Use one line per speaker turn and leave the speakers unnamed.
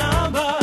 number.